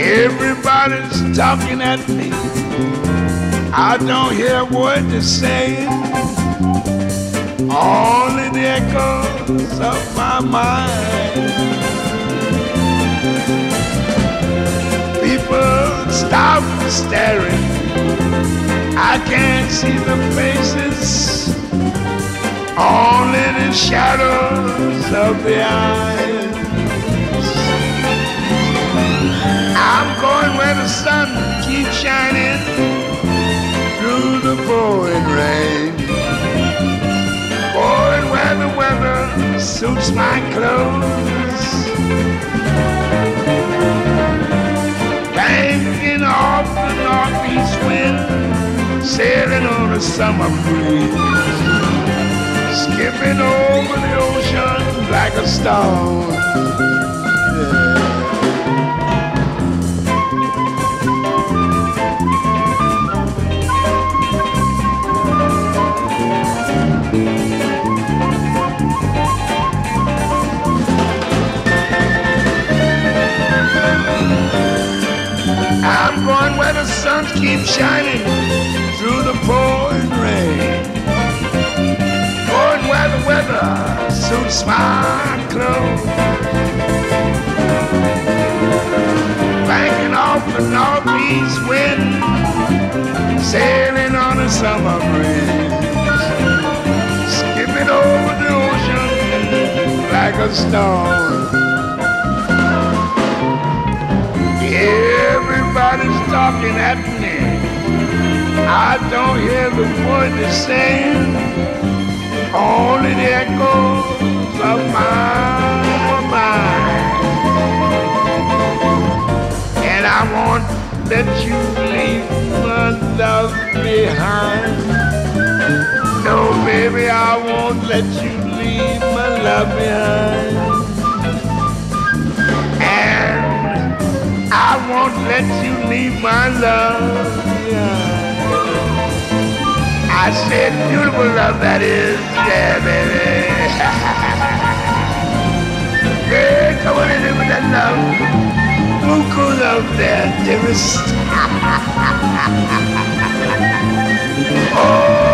Everybody's talking at me. I don't hear what they're saying. Only the echoes of my mind. People stop staring. I can't see the faces. Only the shadows of the eyes. Weather my clothes. Banking off the northeast wind, sailing on a summer breeze. Skipping over the ocean like a stone. I'm going where the sun keeps shining through the pouring rain. Going where the weather suits my clothes. Banking off the northeast wind, sailing on a summer breeze. Skipping over the ocean like a stone. Everybody's talking at me. I don't hear the word they're saying. Only the echoes of my mind. And I won't let you leave my love behind. No, baby, I won't let you leave my love behind. Won't let you leave my love. I said beautiful love that is, yeah, baby. yeah, come on in with that love. Buku love there, dearest. oh.